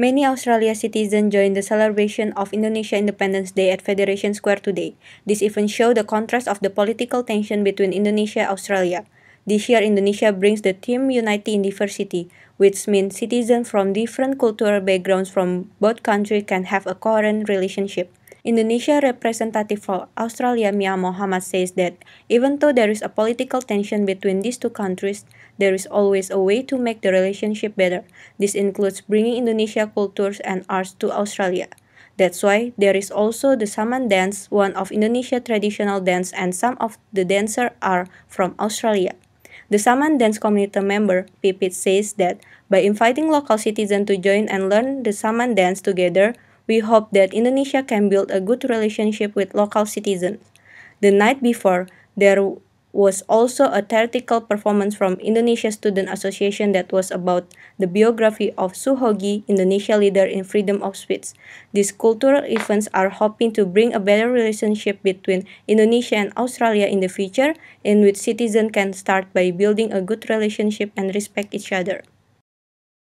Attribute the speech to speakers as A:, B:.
A: Many Australia citizens joined the celebration of Indonesia Independence Day at Federation Square today. This event showed the contrast of the political tension between Indonesia and Australia. This year, Indonesia brings the theme Unity in Diversity, which means citizens from different cultural backgrounds from both countries can have a coherent relationship. Indonesia representative for Australia Mia Mohamad says that even though there is a political tension between these two countries, there is always a way to make the relationship better. This includes bringing Indonesia cultures and arts to Australia. That's why there is also the Saman dance, one of Indonesia traditional dance and some of the dancers are from Australia. The Saman dance community member, Pipit says that by inviting local citizens to join and learn the Saman dance together, we hope that Indonesia can build a good relationship with local citizens. The night before, there was also a theatrical performance from Indonesia Student Association that was about the biography of Soe Hok Gie, Indonesia leader in freedom of speech. These cultural events are hoping to bring a better relationship between Indonesia and Australia in the future, in which citizens can start by building a good relationship and respect each other.